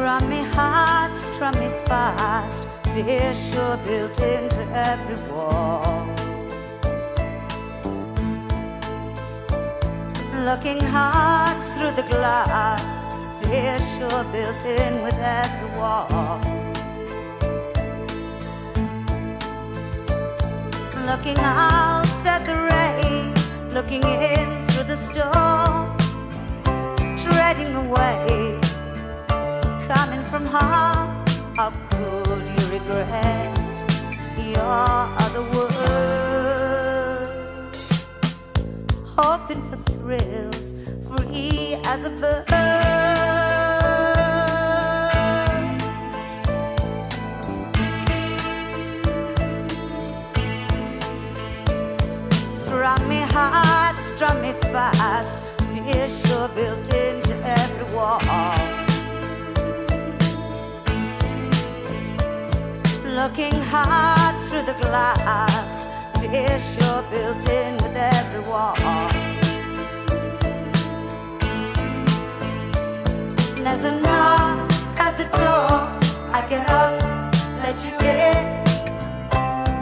Strum me hard, strum me fast, fear sure built into every wall. Looking hard through the glass, fear sure built in with every wall. Looking out at the rain, looking in How could you regret your other words? Hoping for thrills, free as a bird. Strum me hard, strum me fast, fear sure built into Looking hard through the glass, fear sure built in with every wall. There's a knock at the door. I get up, let you in.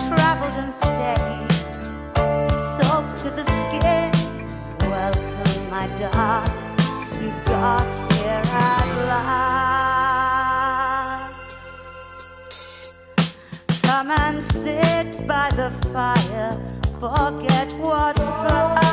Traveled and stayed, soaked to the skin. Welcome, my darling, you got here at last. Come and sit by the fire, forget what's past.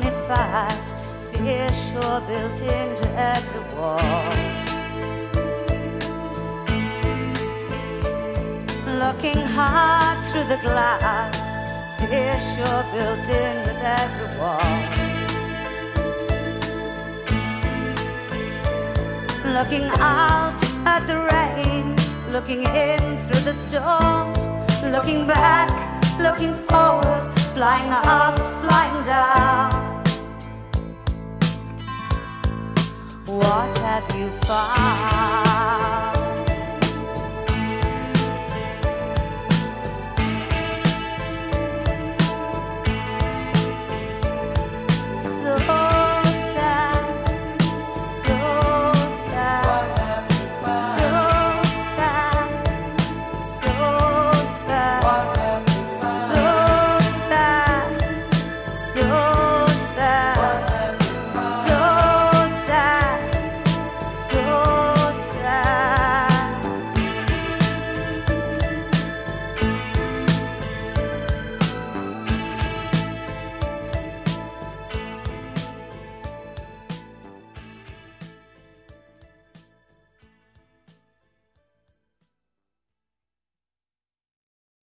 Me fast, fear sure built into every wall. Looking hard through the glass, fear sure built in with every wall. Looking out at the rain, looking in through the storm, looking back, looking forward, flying up, have you found?